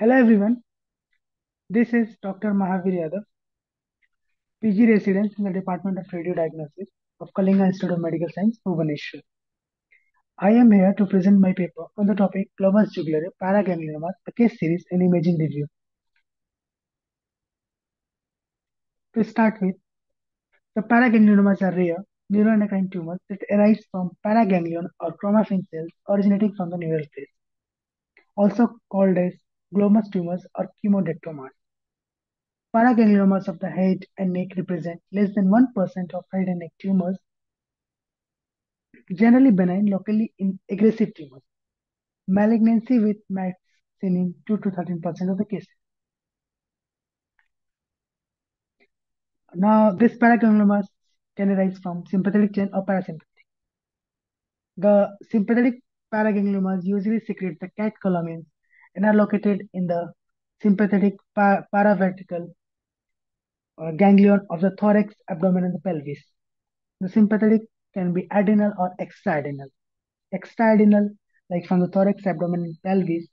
Hello everyone, this is Dr. Mahabir Yadav, PG resident in the Department of Radio Diagnosis of Kalinga Institute of Medical Science, Bhubaneswar. I am here to present my paper on the topic Glomus jugulare paragangliomas, the case series and imaging review. To start with, the paragangliomas are rare neuroendocrine tumors that arise from paraganglion or chromaffin cells originating from the neural phase, also called as glomus tumors or chemodectomas. Paragangliomas of the head and neck represent less than 1% of head and neck tumors, generally benign, locally in aggressive tumors. Malignancy with mass seen in 2 to 13% of the cases. Now, this paragangliomas can arise from sympathetic chain or parasympathetic. The sympathetic paragangliomas usually secrete the catecholamines and are located in the sympathetic pa paravertebral uh, ganglion of the thorax, abdomen, and the pelvis. The sympathetic can be adrenal or extra-adrenal. Extra-adrenal, like from the thorax, abdomen, and pelvis,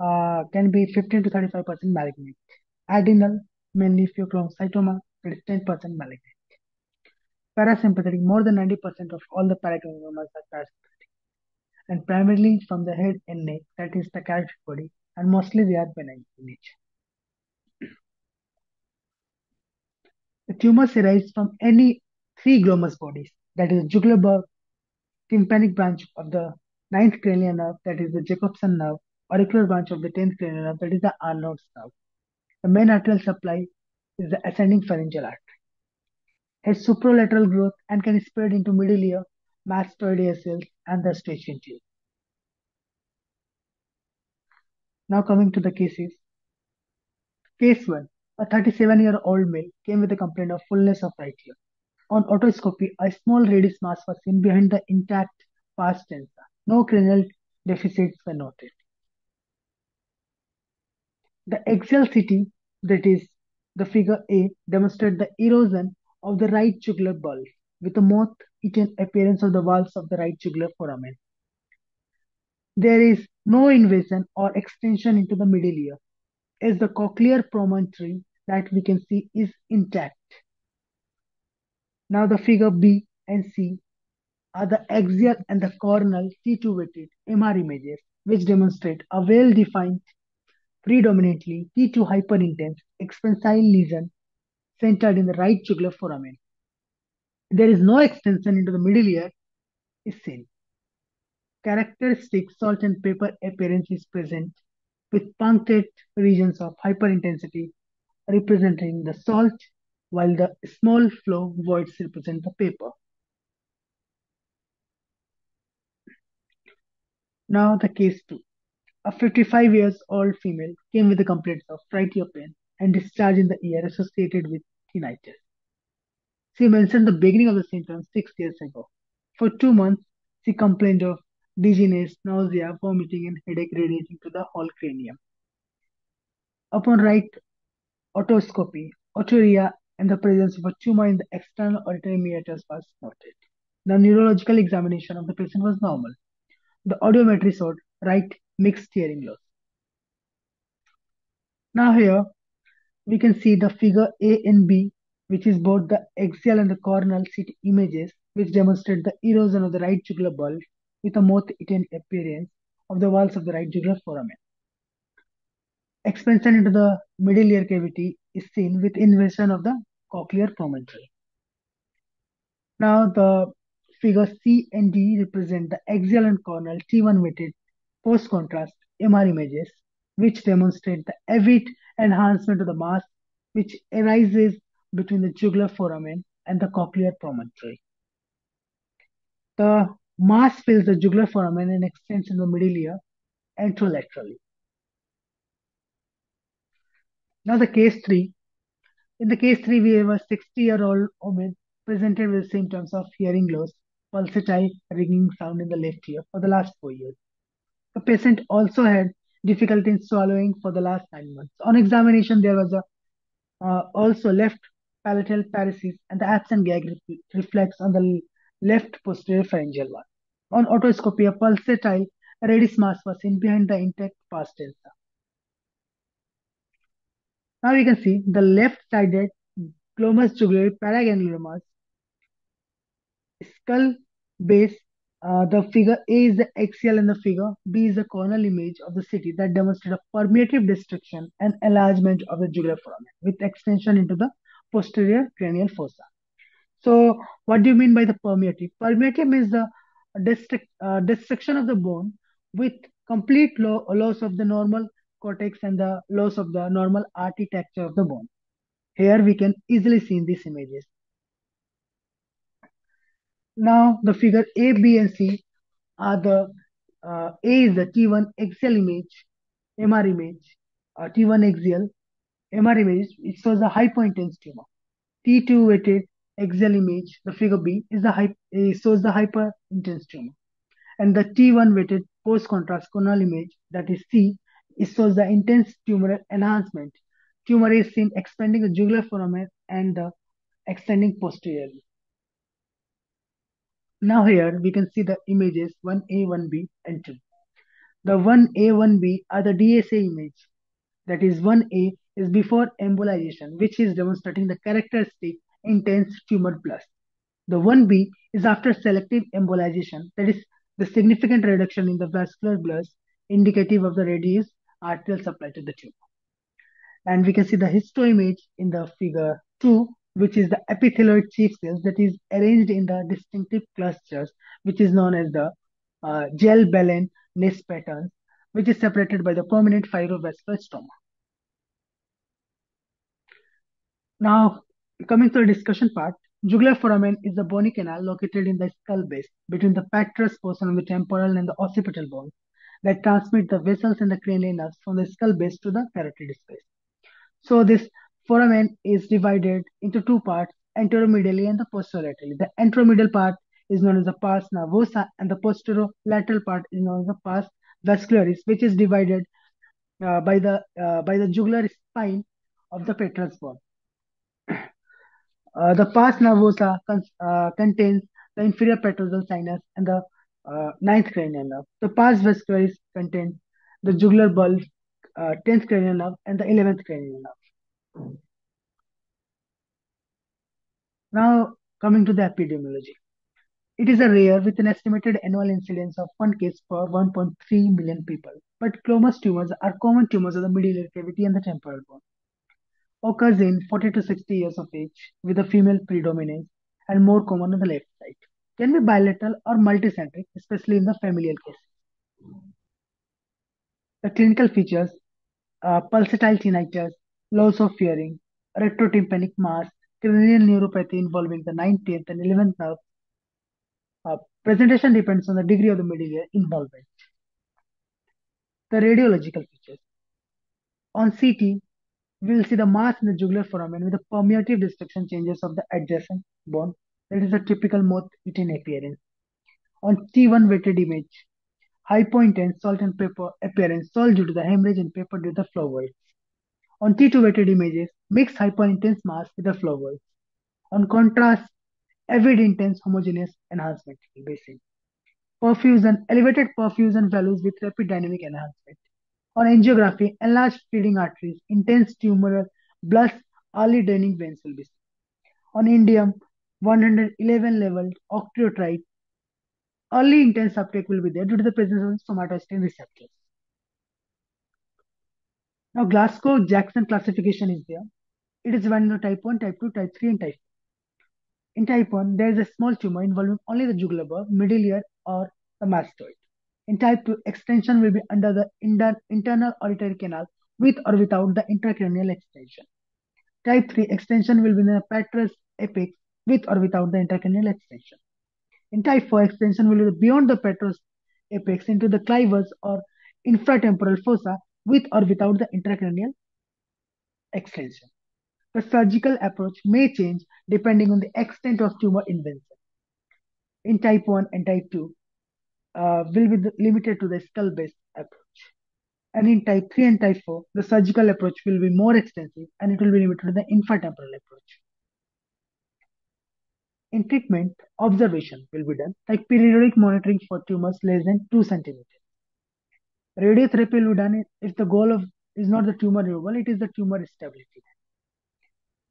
uh, can be 15 to 35% malignant. Adrenal, mainly pheochromocytoma, that is 10% malignant. Parasympathetic, more than 90% of all the paragangliomas are. And primarily from the head and neck, that is the carotid body, and mostly they are benign in nature. The tumors arise from any three glomus bodies, that is jugular bulb, tympanic branch of the ninth cranial nerve, that is the Jacobson nerve, auricular branch of the tenth cranial nerve, that is the Arnold's nerve. The main arterial supply is the ascending pharyngeal artery. Has superolateral growth and can spread into middle ear, mastoid air cells, and the eustachian tube. Now coming to the cases. Case 1. A 37-year-old male came with a complaint of fullness of right ear. On otoscopy, a small reddish mass was seen behind the intact pars tensa. No cranial deficits were noted. The axial CT, that is the figure A, demonstrates the erosion of the right jugular bulb with a moth-eaten appearance of the walls of the right jugular foramen. There is no invasion or extension into the middle ear, as the cochlear promontory that we can see is intact. Now the figure B and C are the axial and the coronal T2-weighted MR images, which demonstrate a well-defined, predominantly T2 hyperintense expansile lesion centered in the right jugular foramen. There is no extension into the middle ear is seen. Characteristic salt and pepper appearance is present with punctate regions of hyperintensity representing the salt, while the small flow voids represent the pepper. Now the case 2. A 55 years old female came with the complaints of right pain and discharge in the ear associated with tinnitus. She mentioned the beginning of the symptoms six years ago. For two months, she complained of dizziness, nausea, vomiting, and headache radiating to the whole cranium. Upon right otoscopy, otorrhea, and the presence of a tumor in the external auditory meatus was noted. The neurological examination of the patient was normal. The audiometry showed right mixed hearing loss. Now here we can see the figure A and B, which is both the axial and the coronal CT images, which demonstrate the erosion of the right jugular bulb with a moth-eaten appearance of the walls of the right jugular foramen. Expansion into the middle ear cavity is seen with invasion of the cochlear promontory. Now the figure C and D represent the axial and coronal T1 weighted post-contrast MR images, which demonstrate the avid enhancement of the mass which arises between the jugular foramen and the cochlear promontory. The mass fills the jugular foramen and extends in the middle ear anterolaterally. Now the case 3. In the case 3, we have a 60-year-old woman presented with symptoms of hearing loss, pulsatile ringing sound in the left ear for the last four years. The patient also had difficulty in swallowing for the last nine months. On examination, there was a uh, also left palatal paresis and the absent gag reflex on the left posterior pharyngeal wall. On otoscopy, a pulsatile reddish mass was seen behind the intact pars tensa. Now we can see the left-sided glomus jugulare paragangliomas skull base. Uh, the figure A is the axial in the figure, B is the coronal image of the CT that demonstrates a permeative destruction and enlargement of the jugular foramen with extension into the posterior cranial fossa. So, what do you mean by the permeative? Permeative means the destruct, uh, destruction of the bone with complete lo loss of the normal cortex and the loss of the normal architecture of the bone. Here we can easily see in these images. Now the figure A, B, and C are the uh, A is the T1 axial image, MR image, uh, T1 axial, MR image, it shows the hypointense tumor. T2 weighted axial image, the figure B, is the hy it shows the hyperintense tumor. And the T1 weighted post-contrast coronal image, that is C, it shows the intense tumoral enhancement. Tumor is seen expanding the jugular foramen and the extending posteriorly. Now here we can see the images 1A, 1B and 2. The 1A, 1B are the DSA image. That is 1A is before embolization, which is demonstrating the characteristic intense tumor blush. The 1B is after selective embolization, that is the significant reduction in the vascular blush indicative of the reduced arterial supply to the tumor. And we can see the histo image in the figure 2 which is the epithelioid chief cells that is arranged in the distinctive clusters, which is known as the uh, Zellballen nest patterns, which is separated by the permanent fibrovascular stroma. Now, coming to the discussion part, jugular foramen is a bony canal located in the skull base between the petrous portion of the temporal and the occipital bones that transmit the vessels and the cranial nerves from the skull base to the carotid space. So this foramen is divided into two parts, anteromedially and the posterolaterally. The anteromedial part is known as the pars nervosa and the posterolateral part is known as the pars vascularis, which is divided uh, by the uh, by the jugular spine of the petrous bone. Uh, the pars nervosa con uh, contains the inferior petrosal sinus and the uh, ninth cranial nerve. The pars vascularis contains the jugular bulb, uh, tenth cranial nerve, and the eleventh cranial nerve. Now, coming to the epidemiology. It is a rare with an estimated annual incidence of one case per 1.3 million people. But glomus tumors are common tumors of the middle ear cavity and the temporal bone. Occurs in 40 to 60 years of age with a female predominance and more common on the left side. Can be bilateral or multicentric, especially in the familial case. The clinical features, uh, pulsatile tinnitus, loss of hearing, retrotympanic mass, cranial neuropathy involving the 19th and 11th nerve. Uh, presentation depends on the degree of the medullary involvement. The radiological features. On CT, we will see the mass in the jugular foramen with the permeative destruction changes of the adjacent bone. That is a typical moth-eaten appearance. On T1 weighted image, hypointense salt and pepper appearance salt due to the hemorrhage and pepper due to the flow voids. On T2 weighted images, mixed hyperintense mass with the flow voids. On contrast, avid intense homogeneous enhancement in basin. Perfusion, elevated perfusion values with rapid dynamic enhancement. On angiography, enlarged feeding arteries, intense tumoral blush, early draining veins will be seen. On indium, 111 labeled octreotide, early intense uptake will be there due to the presence of somatostatin receptors. Now, Glasscock-Jackson classification is there. It is divided into type 1, type 2, type 3, and type 4. In type 1, there is a small tumor involving only the jugular bulb, middle ear, or the mastoid. In type 2, extension will be under the internal auditory canal with or without the intracranial extension. Type 3, extension will be in the petrous apex with or without the intracranial extension. In type 4, extension will be beyond the petrous apex into the clivus or infratemporal fossa with or without the intracranial extension. The surgical approach may change depending on the extent of tumor invasion. In type 1 and type 2, uh, will be limited to the skull-based approach. And in type 3 and type 4, the surgical approach will be more extensive and it will be limited to the infratemporal approach. In treatment, observation will be done, like periodic monitoring for tumors less than 2 centimeters. Radiotherapy will be done if the goal of is not the tumor removal, it is the tumor stability.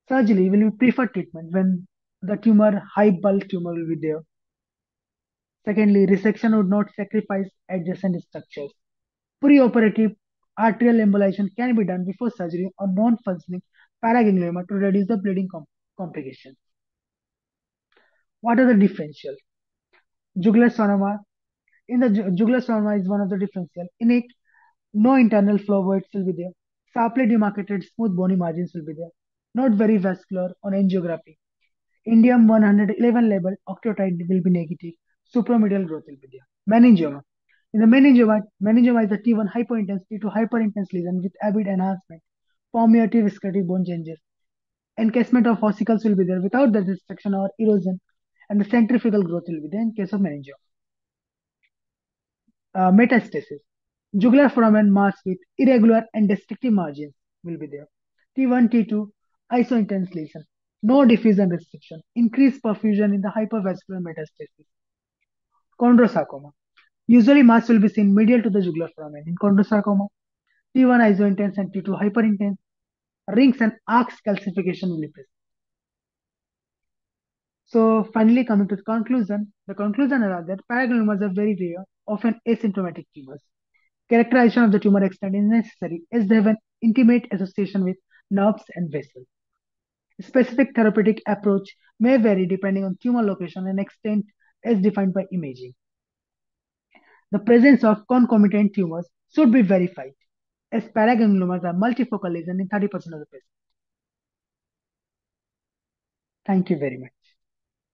Surgery will be preferred treatment when the tumor, high bulk tumor will be there. Secondly, resection would not sacrifice adjacent structures. Preoperative arterial embolization can be done before surgery on non-functioning paraganglioma to reduce the bleeding com complications. What are the differential? Jugular schwannoma. In the jugular schwannoma is one of the differential. In it, no internal flow voids will be there. Sharply demarcated smooth bony margins will be there. Not very vascular on angiography. Indium 111 labeled octreotide will be negative. Superomedial growth will be there. Meningioma. In the meningioma, meningioma is a T1 hypointensity to hyperintense lesion with avid enhancement, permeative viscosity bone changes. Encasement of ossicles will be there without the destruction or erosion, and the centrifugal growth will be there in case of meningioma. Uh, metastasis. Jugular foramen mass with irregular and distinctive margins will be there. T1, T2, isointense lesion. No diffusion restriction. Increased perfusion in the hypervascular metastasis. Chondrosarcoma. Usually mass will be seen medial to the jugular foramen. In chondrosarcoma, T1 isointense and T2 hyperintense. Rings and arcs calcification will be present. So finally coming to the conclusion, the conclusion is that paragangliomas are very rare, often asymptomatic tumors. Characterization of the tumor extent is necessary as they have an intimate association with nerves and vessels. Specific therapeutic approach may vary depending on tumor location and extent as defined by imaging. The presence of concomitant tumors should be verified as paragangliomas are multifocal lesion in 30% of the patients. Thank you very much.